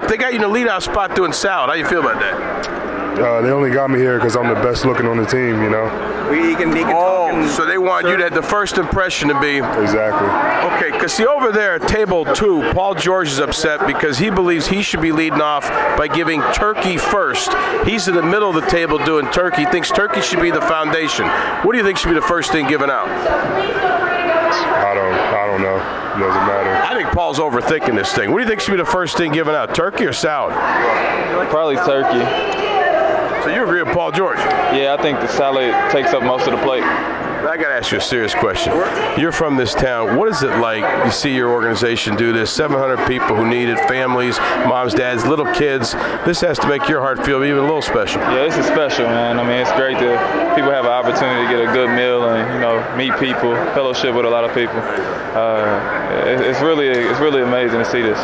They got you in the leadout spot doing salad. How you feel about that? Uh, they only got me here because I'm the best looking on the team, you know. We can, we can Oh, talk and- so they want you to have the first impression to be Exactly. okay. Because see over there, table two, Paul George is upset because he believes he should be leading off by giving turkey first. He's in the middle of the table doing turkey. He thinks turkey should be the foundation. What do you think should be the first thing given out? I don't. I don't know. It doesn't matter. I think Paul's overthinking this thing. What do you think should be the first thing given out? Turkey or salad? Probably turkey. So you agree with Paul George? Yeah, I think the salad takes up most of the plate. I got to ask you a serious question. You're from this town. What is it like? You see your organization do this. 700 people who need it, families, moms, dads, little kids. This has to make your heart feel even a little special. Yeah, this is special, man. I mean, it's great that people have an opportunity to get a good meal and you know meet people, fellowship with a lot of people. Uh, it- it's really it's really amazing to see this.